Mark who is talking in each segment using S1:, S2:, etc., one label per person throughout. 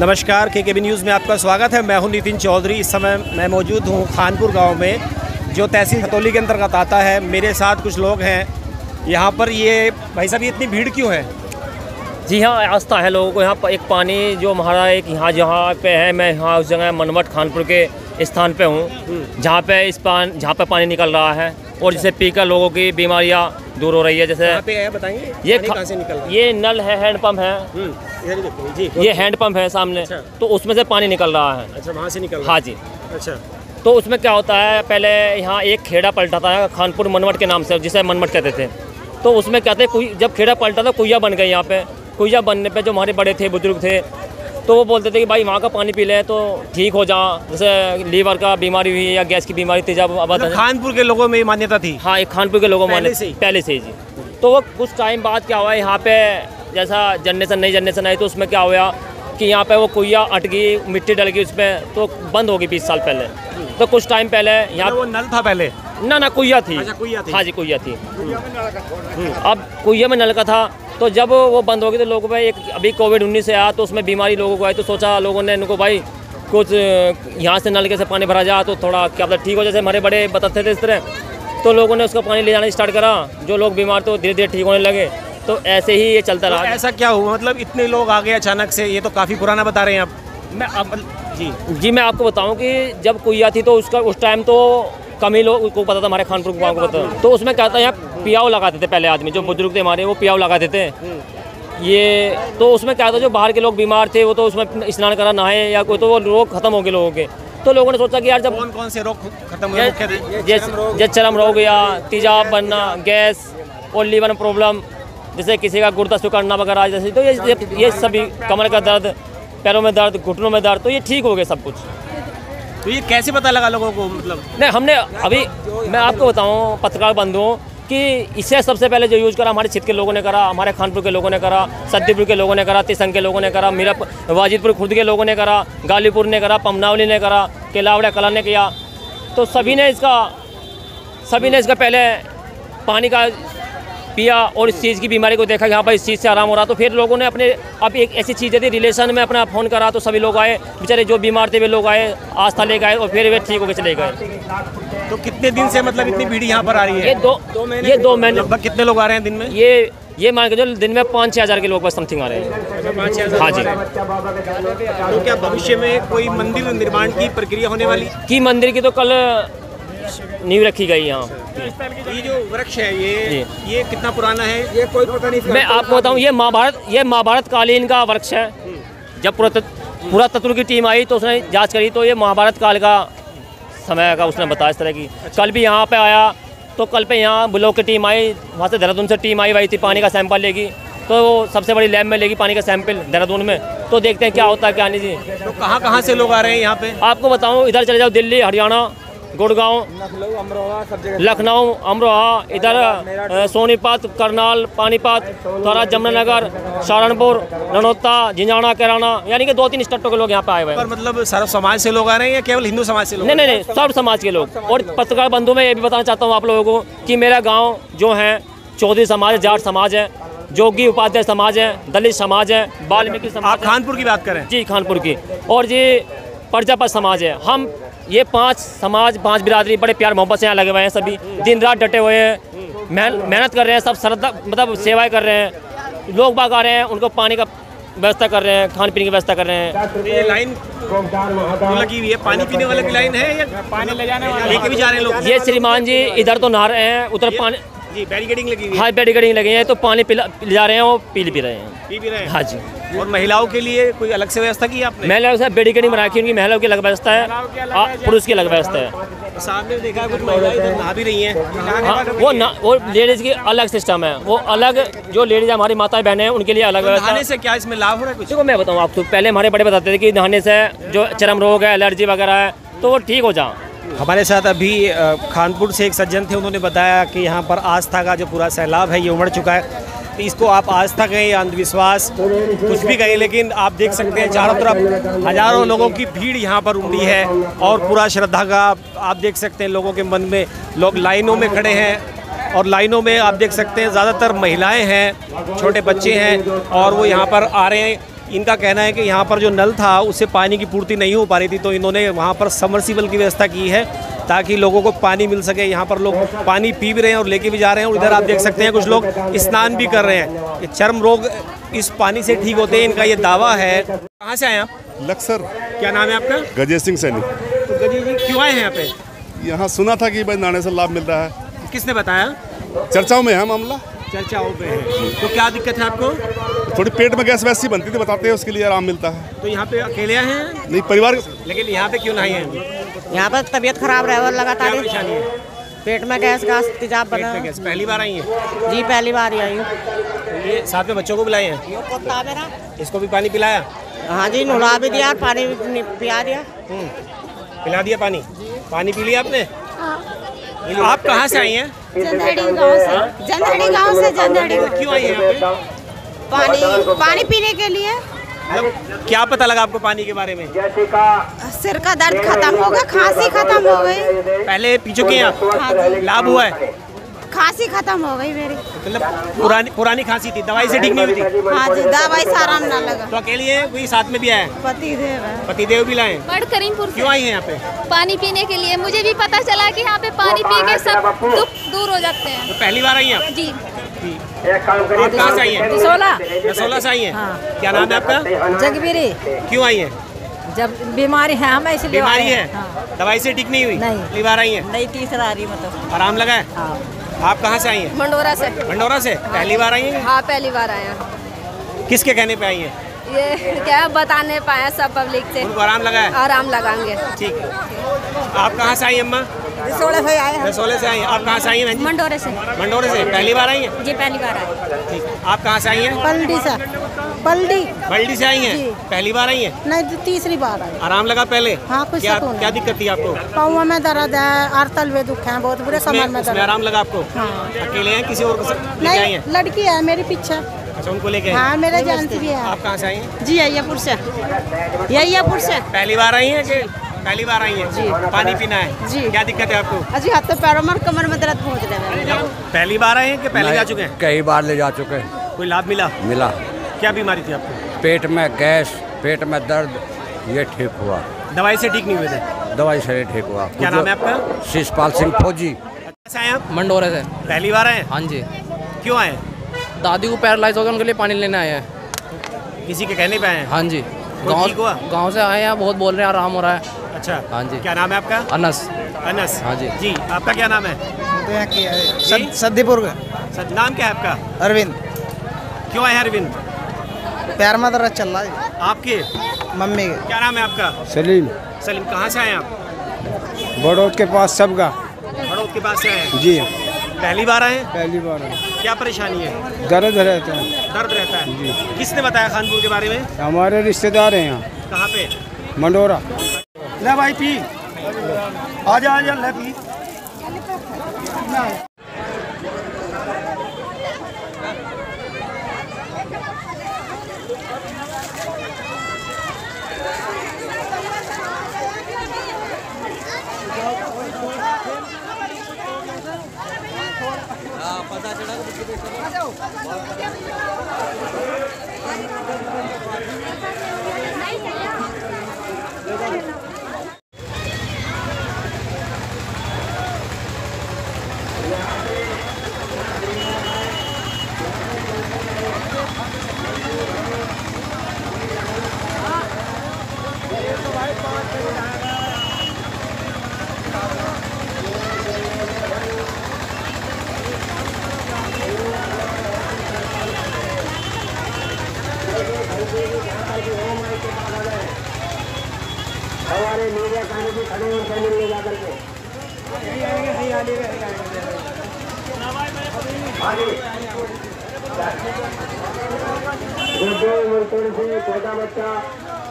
S1: नमस्कार के के बी न्यूज़ में आपका स्वागत है। मैं हूँ नितिन चौधरी। इस समय मैं मौजूद हूँ खानपुर गाँव में जो तहसील खतौली के अंतर्गत आता है। मेरे साथ कुछ लोग हैं। यहाँ पर ये भाई साहब ये इतनी भीड़ क्यों है?
S2: जी हाँ आस्था है लोगों को। यहाँ पर एक पानी जो हमारा एक यहाँ जहाँ पे है मैं यहाँ उस जगह मनवट खानपुर के स्थान पे हूँ। जहाँ पे इस पान जहाँ पे पानी निकल रहा है। और जिसे पीकर लोगों की बीमारियाँ दूर हो रही है जैसे
S1: पे है बताएँगे
S2: ये
S1: पानी कहाँ से निकल रहा है?
S2: ये नल है हैंडपम्प है।
S1: हम्म, ही जी
S2: ये हैंडपम्प है सामने
S1: अच्छा।
S2: तो उसमें से पानी निकल रहा है।
S1: अच्छा वहाँ से निकल रहा
S2: हाँ? जी।
S1: अच्छा।
S2: तो उसमें क्या होता है पहले यहाँ एक खेड़ा पलटा था खानपुर मनवट के नाम से जिसे मनवट कहते थे। तो उसमें कहते कुई जब खेड़ा पलटा था कुइया बन गए यहाँ पे। कुइया बनने पे जो हमारे बड़े थे बुज़ुर्ग थे तो वो बोलते थे कि भाई वहाँ का पानी पी लें तो ठीक हो जा। जैसे लीवर का बीमारी हुई या गैस की बीमारी थी जब अब
S1: मतलब खानपुर के लोगों में ये मान्यता थी?
S2: हाँ एक खानपुर के लोगों
S1: ही?
S2: पहले से ही जी। तो वो कुछ टाइम बाद क्या हुआ यहाँ पे जैसा जनरेशन नई जनरेशन आई तो उसमें क्या हुआ कि यहाँ पे वो कुइया अट गई मिट्टी डल गई उसमें तो बंद हो गई बीस साल पहले। तो कुछ टाइम पहले यहाँ
S1: वो नल था पहले?
S2: ना ना कुइया थी।
S1: अच्छा।
S2: हाँ जी कुइया थी। अब कुइया में नल का था तो जब वो बंद हो गई तो लोगों पे एक अभी कोविड उन्नीस से आया तो उसमें बीमारी लोगों को आई तो सोचा लोगों ने इनको भाई कुछ यहाँ से नलके से पानी भरा जा तो थोड़ा क्या पता ठीक हो जैसे हमारे बड़े बताते थे इस तरह। तो लोगों ने उसका पानी ले जाना स्टार्ट करा जो लोग बीमार थे वो धीरे धीरे ठीक होने लगे। तो ऐसे ही ये चलता
S1: तो
S2: रहा।
S1: ऐसा क्या हुआ? मतलब इतने लोग आ गए अचानक से ये तो काफ़ी पुराना बता रहे हैं आप।
S2: मैं अब
S1: जी।
S2: जी मैं आपको बताऊँ कि जब कुइया थी तो उसका उस टाइम तो कम ही लोग को पता था हमारे खानपुर गाँव को पता था। तो उसमें क्या था यहाँ पियाव लगाते थे पहले आदमी जो बुज़ुर्ग थे हमारे वो पियाव लगाते थे। ये तो उसमें क्या था जो बाहर के लोग बीमार थे वो तो उसमें स्नान करा नहाए या कोई तो वो रोग खत्म हो गए लोगों के। तो लोगों ने सोचा कि यार जब
S1: कौन कौन से रोग खत्म हुए
S2: जैसे चरम रोग या तेजाब बनना गैस और लीवर प्रॉब्लम जैसे किसी का गुर्दा सुकड़ना वगैरह जैसे तो ये ये- सभी कमर का दर्द पैरों में दर्द घुटनों में दर्द तो ये ठीक हो गया सब कुछ।
S1: तो ये कैसे पता लगा लोगों को मतलब?
S2: नहीं हमने अभी मैं आपको बताऊँ पत्रकार बंधुओं कि इसे सबसे पहले जो यूज़ करा हमारे क्षेत्र के लोगों ने करा हमारे खानपुर के लोगों ने करा सद्दीपुर के लोगों ने करा तिसंग के लोगों ने करा मीरा वाजिदपुर खुर्द के लोगों ने करा गालीपुर ने करा पमनावली ने करा केलावड़ा कला ने किया। तो सभी ने इसका सभी ने इसका पहले पानी का पिया और इस चीज़ की बीमारी को देखा कि हाँ भाई इस चीज़ से आराम हो रहा। तो फिर लोगों ने अपने अब एक ऐसी चीज़ थी रिलेशन में अपना फ़ोन करा तो सभी लोग आए। बेचारे जो बीमार थे वे लोग आए आस्था लेकर आए और फिर वे ठीक होकर चले गए।
S1: तो कितने दिन से मतलब इतनी भीड़ यहाँ पर आ रही है?
S2: ये
S1: है
S2: दो ये दो महीने
S1: लगभग कितने लोग आ रहे हैं दिन में?
S2: ये ये मान के चलो दिन में पाँच छः हज़ार के लोग बस समथिंग आ रहे हैं।
S1: पाँच छः
S2: हाँ जी।
S1: तो क्या भविष्य में कोई मंदिर निर्माण की प्रक्रिया होने वाली?
S2: की मंदिर की तो कल नींव रखी गई यहाँ।
S1: ये जो वृक्ष है ये ये कितना पुराना है? ये कोई पता नहीं
S2: मैं आपको बताऊँ ये महाभारत ये महाभारत कालीन का वृक्ष है। जब पुरातत्व पुरातत्व की टीम आई तो उसने जाँच करी तो ये महाभारत काल का समय का उसने बताया इस तरह की। कल भी यहाँ पे आया तो कल पे यहाँ ब्लॉक की टीम आई वहाँ से देहरादून से टीम आई हुई थी पानी का सैंपल लेगी। तो वो सबसे बड़ी लैब में लेगी पानी का सैंपल देहरादून में। तो देखते हैं क्या होता है क्या नहीं जी।
S1: तो कहाँ कहाँ से लोग आ रहे हैं यहाँ पे?
S2: आपको बताऊँ इधर चले जाओ दिल्ली हरियाणा। गुड़गांव लखनऊ अमरोहा इधर सोनीपत करनाल पानीपत थोड़ा जमुनानगर सहारनपुर ननौता झिंझाना कैराना यानी कि दो तीन स्टेटों के लोग यहाँ पे आए हुए हैं।
S1: मतलब सर्व समाज से लोग आ रहे हैं या केवल हिंदू समाज से लोग
S2: नहीं नहीं नहीं सब समाज के लोग। और पत्रकार बंधु में ये भी बताना चाहता हूँ आप लोगों को कि मेरा गाँव जो है चौधरी समाज है जाट समाज है जोगी उपाध्याय समाज है दलित समाज है वाल्मीकि समाज
S1: आप खानपुर की बात करें।
S2: जी खानपुर की। और ये प्रजापत समाज है। हम ये पाँच समाज पाँच बिरादरी बड़े प्यार मोहब्बत से यहाँ लगे हुए हैं सभी। दिन रात डटे हुए हैं मेहनत कर रहे हैं सब श्रद्धा मतलब सेवाएँ कर रहे हैं। लोग बाग आ रहे हैं उनको पानी का व्यवस्था कर रहे हैं खान पीने की व्यवस्था कर रहे हैं।
S1: ये लाइन लगी हुई है? पानी पीने वाले की लाइन है या पानी ले जाने वाले लेके भी जा रहे हैं लोग?
S2: ये श्रीमान जी इधर तो नहा रहे हैं उधर पानी
S1: जी बैरिकेडिंग लगी हुई है?
S2: हाई बैरिकेडिंग लगे हैं तो पानी पिला जा रहे हैं और पी भी रहे हैं।
S1: पी भी रहे हैं?
S2: हाँ जी।
S1: और महिलाओं के लिए कोई अलग से व्यवस्था की आपने?
S2: महिलाओं से बैरिकेडिंग बना के उनकी महिलाओं की अलग व्यवस्था है पुरुष की अलग व्यवस्था है।
S1: सामने देखा कुछ महिलाएँ नहा भी रही हैं।
S2: हाँ वो ना वो लेडीज़ की अलग सिस्टम है। वो अलग जो लेडीज़ हमारी माता बहनें हैं उनके लिए अलग
S1: तो
S2: व्यवस्था।
S1: नहाने से क्या इसमें लाभ हो रहा है कुछ?
S2: देखो मैं बताऊँ आपको पहले हमारे बड़े बताते थे कि नहाने से जो चरम रोग है एलर्जी वगैरह है तो वो ठीक हो जा
S1: हमारे साथ अभी खानपुर से एक सज्जन थे, उन्होंने बताया कि यहाँ पर आस्था का जो पूरा सैलाब है, ये उमड़ चुका है। तो इसको आप आस्था कहें या अंधविश्वास, कुछ भी कहें, लेकिन आप देख सकते हैं, चारों तरफ़ हज़ारों लोगों की भीड़ यहाँ पर उमड़ी है और पूरा श्रद्धा का आप देख सकते हैं, लोगों के मन में, लोग लाइनों में खड़े हैं और लाइनों में आप देख सकते हैं, ज़्यादातर महिलाएँ हैं, छोटे बच्चे हैं और वो यहाँ पर आ रहे हैं। इनका कहना है कि यहाँ पर जो नल था उससे पानी की पूर्ति नहीं हो पा रही थी तो इन्होंने वहाँ पर समरसीबल की व्यवस्था की है ताकि लोगों को पानी मिल सके। यहाँ पर लोग पानी पी भी रहे हैं और लेके भी जा रहे हैं और इधर आप देख सकते हैं कुछ लोग स्नान भी कर रहे हैं। ये चर्म रोग इस पानी से ठीक होते हैं इनका ये दावा है। कहाँ से आए आप?
S3: लक्सर।
S1: क्या नाम है आपका?
S3: गजेश सिंह सैनी।
S1: तो गजी जी क्यों आए हैं यहाँ पे?
S3: यहाँ सुना था कि भाई नाने से लाभ मिल रहा है।
S1: किसने बताया?
S3: चर्चाओं में है मामला।
S1: चर्चाओं पे है। तो क्या दिक्कत है आपको?
S3: थोड़ी पेट में गैस वैसी बनती थी बताते हैं उसके लिए आराम मिलता है।
S1: तो यहाँ पे अकेले आए हैं?
S3: नहीं परिवार
S1: लेकिन यहाँ पे क्यों नहीं है?
S4: यहाँ पर तबीयत खराब रहे और लगातार
S1: परेशानी है?
S4: पेट में गैस का तेजाब
S1: पेट
S4: बना।
S1: में गैस। पहली बार आई है?
S4: जी पहली बार ही आई हूँ।
S1: तो ये साथ में बच्चों को बुलाए हैं?
S4: ये कुत्ता मेरा।
S1: इसको भी पानी पिलाया?
S4: हाँ जी नुला भी दिया पानी भी पिया दिया।
S1: हम्म, पिला दिया पानी? पानी पी लिया आपने? आप कहाँ से आई हैं?
S5: जंदड़ी गाँव से। जंदड़ी गाँव से जंदड़ी
S1: क्यों आई हैं
S5: पानी पानी पीने के लिए।
S1: मतलब क्या पता लगा आपको पानी के बारे में?
S5: सिर का दर्द खत्म हो गया खांसी खत्म हो गई।
S1: पहले पी चुके हैं आप?
S5: हाँ
S1: लाभ हुआ है?
S5: खांसी खत्म हो गई मेरी।
S1: मतलब पुरानी पुरानी खांसी थी दवाई से ठीक नहीं हुई थी?
S5: हाँ जी दवाई से आराम ना लगा।
S1: तो अकेली है कोई साथ में भी आए?
S5: पति देव है।
S1: पतिदेव भी लाए?
S6: बड़ करीमपुर
S1: क्यों आई है यहाँ पे?
S6: पानी पीने के लिए। मुझे भी पता चला कि यहाँ पे पानी पी के सब दुख दूर हो जाते हैं।
S1: तो पहली बार आई हैं आप?
S6: जी।
S1: आप कहाँ से आई हैं?
S4: सोलह
S1: रसोला से आई हैं? क्या नाम है आपका?
S4: जगबीरी।
S1: क्यों आई हैं?
S4: जब बीमारी है हमें इसलिए
S1: बीमारी है?
S4: हाँ।
S1: दवाई से ठीक नहीं हुई?
S4: नहीं।
S1: पहली बार आई है?
S4: नहीं तीसरा आ रही मतलब।
S1: आराम लगा है?
S4: हाँ।
S1: आप कहाँ से आई हैं?
S6: मंडोरा से।
S1: मंडोरा से? हाँ। पहली बार आई हैं?
S6: हाँ पहली बार आया
S1: किसके कहने पे आई हैं?
S6: ये क्या बताने पाया सब पब्लिक से।
S1: आराम लगा है
S6: आराम लगाएँगे।
S1: ठीक है। आप कहाँ से आई अम्मा?
S4: सोलह से आए
S1: रसोले से आई हैं। आप कहाँ से आई हैं जी?
S6: मंडोरे से।
S1: मंडोरे से? पहली बार आई हैं?
S6: जी पहली बार आए
S1: ठीक आप कहाँ से आई हैं?
S4: पलडी से। पलडी
S1: बल्डी से आई हैं? पहली बार आई हैं?
S4: नहीं तीसरी बार आई।
S1: आराम लगा पहले?
S4: हाँ, कुछ
S1: क्या क्या दिक्कत थी आपको?
S4: पाँव में दर्द है और तलवे दुख है बहुत बुरे कमर में दर्द
S1: आराम लगा आपको?
S4: हाँ।
S1: अकेले हैं किसी और को आई
S4: नहीं
S1: हैं?
S4: लड़की है मेरे पीछे।
S1: अच्छा उनको लेके
S4: हाँ
S1: हैं
S4: मेरे जानती भी है।
S1: आप कहाँ से आई हैं?
S4: जी अय्यापुर से। अय्यापुर से?
S1: पहली बार आई हैं पहली बार आई है? जी। पानी पीना है?
S4: जी।
S1: क्या दिक्कत है आपको?
S4: अजी हाथ तो पैरों में कमर में दर्द पहुँच रहे हैं।
S1: पहली बार आए हैं कि पहले जा चुके हैं?
S7: कई बार ले जा चुके हैं।
S1: कोई लाभ मिला?
S7: मिला।
S1: क्या बीमारी थी आपको?
S7: पेट में गैस पेट में दर्द ये ठीक हुआ।
S1: दवाई से ठीक नहीं हुए थे?
S7: दवाई से ठीक हुआ।
S1: क्या नाम है आपका?
S7: शिषपाल सिंह फौजी।
S1: कैसे आए आप?
S8: मंडोरे से।
S1: पहली बार आए हाँ?
S8: जी।
S1: क्यों आए?
S8: दादी को पैरालाइज हो गया उनके लिए पानी लेने आए हैं।
S1: किसी के कहने पे आए हैं?
S8: हाँ जी? गाँव गाँव से आए हैं बहुत बोल रहे हैं आराम हो रहा है।
S1: अच्छा
S8: हाँ जी।
S1: क्या नाम है आपका?
S8: अनस।
S1: अनस।
S8: हाँ जी।
S1: जी आपका क्या नाम है?
S9: सद्दीपुर।
S1: सर नाम क्या है आपका?
S9: अरविंद।
S1: क्यों आए अरविंद?
S9: प्यार में दर्द चल रहा है।
S1: आपके?
S9: मम्मी के।
S1: क्या नाम है आपका?
S9: सलीम।
S1: सलीम कहाँ से आए आप?
S9: बड़ौद के पास सबका
S1: बड़ोद के पास से आए
S9: जी।
S1: पहली बार आए
S9: पहली बार आए।
S1: क्या परेशानी है?
S9: दर्द रहते हैं।
S1: दर्द रहता है। जी। किसने बताया खानपुर के बारे में?
S9: हमारे रिश्तेदार हैं यहाँ।
S1: कहाँ पे?
S9: मंडोरा।
S1: ले भाई पी। आ जा आ जा ले पी। हाँ, पता चला
S10: मरतोड़ छोटा बच्चा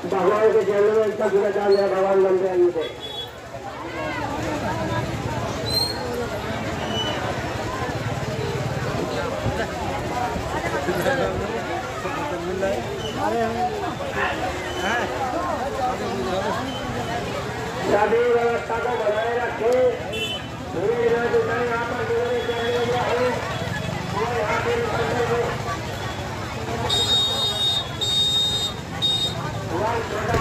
S10: भगवान के चरण में इतना पूरा डाल दिया भगवान बन गया इनको सभी
S11: व्यवस्था को बनाए रखें पूरी यहाँ पर Thank you.